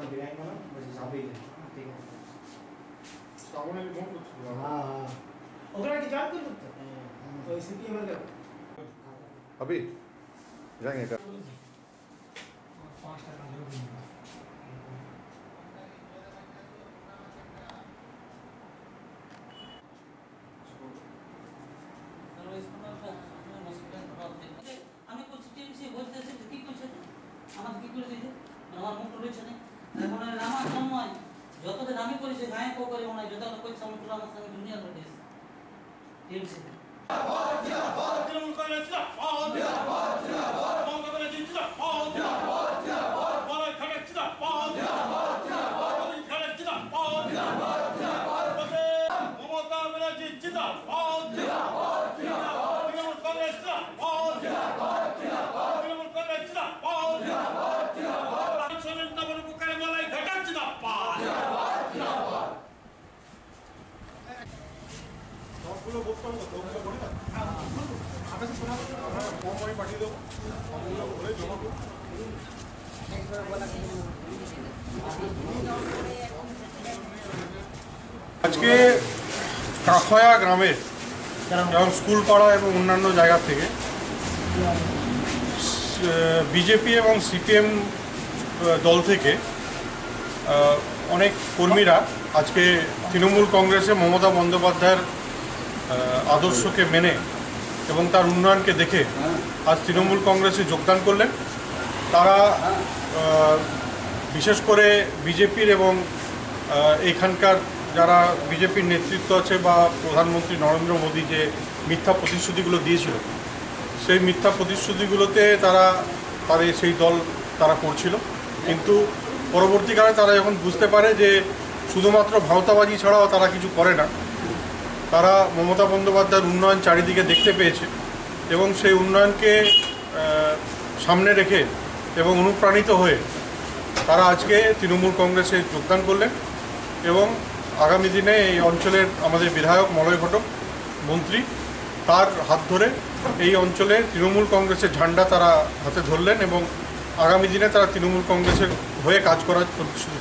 সব বিরিয়ানি বানাও বলছি যাবেই না ঠিক আছে শ্রাবণের ফোন করছিল হ্যাঁ হ্যাঁ ওখানে কি জয়েন করতে তো ওই সিপিএম এর লোক अभी जाएंगे क्या পাঁচটা কাজ আমি করছি টিএমসি বলতেছে যে কি করছে যে? আমার কি করে দিয়েছে আমার মুখ রয়েছে না মনে হয় আমার জন্ময় যতদিন আমি করেছি গায়ে কো করে মনে হয় যতটা করছে আমার পুরো আমার সঙ্গে দুনিয়া ঘটেছে আজকে কাঁথয়া গ্রামের এবং স্কুল পাড়া এবং অন্যান্য জায়গা থেকে, বিজেপি এবং সিপিএম দল থেকে অনেক কর্মীরা আজকে তৃণমূল কংগ্রেসে মমতা বন্দ্যোপাধ্যায়ের আদর্শকে মেনে এবং তার উন্নয়নকে দেখে আজ তৃণমূল কংগ্রেসে যোগদান করলেন। তারা বিশেষ করে বিজেপির এবং আহ, এখানকার যারা বিজেপির নেতৃত্ব আছে বা প্রধানমন্ত্রী নরেন্দ্র মোদী যে মিথ্যা প্রতিশ্রুতিগুলো দিয়েছিল সেই মিথ্যা প্রতিশ্রুতিগুলোতে তারা তাদের সেই দল তারা করছিল। কিন্তু পরবর্তীকালে তারা যখন বুঝতে পারে যে শুধুমাত্র ভাওতাবাজি ছাড়াও তারা কিছু করে না তারা মমতা বন্দ্যোপাধ্যায়ের উন্নয়ন চারিদিকে দেখতে পেয়েছে এবং সেই উন্নয়নকে সামনে রেখে এবং অনুপ্রাণিত হয়ে তারা আজকে তৃণমূল কংগ্রেসে যোগদান করলেন এবং আগামী দিনে এই অঞ্চলের আমাদের বিধায়ক মলয় ঘটক, মন্ত্রী, তার হাত ধরে এই অঞ্চলে তৃণমূল কংগ্রেসের ঝান্ডা তারা হাতে ধরলেন এবং আগামী দিনে তারা তৃণমূল কংগ্রেসের হয়ে কাজ করার প্রতিশ্রুতি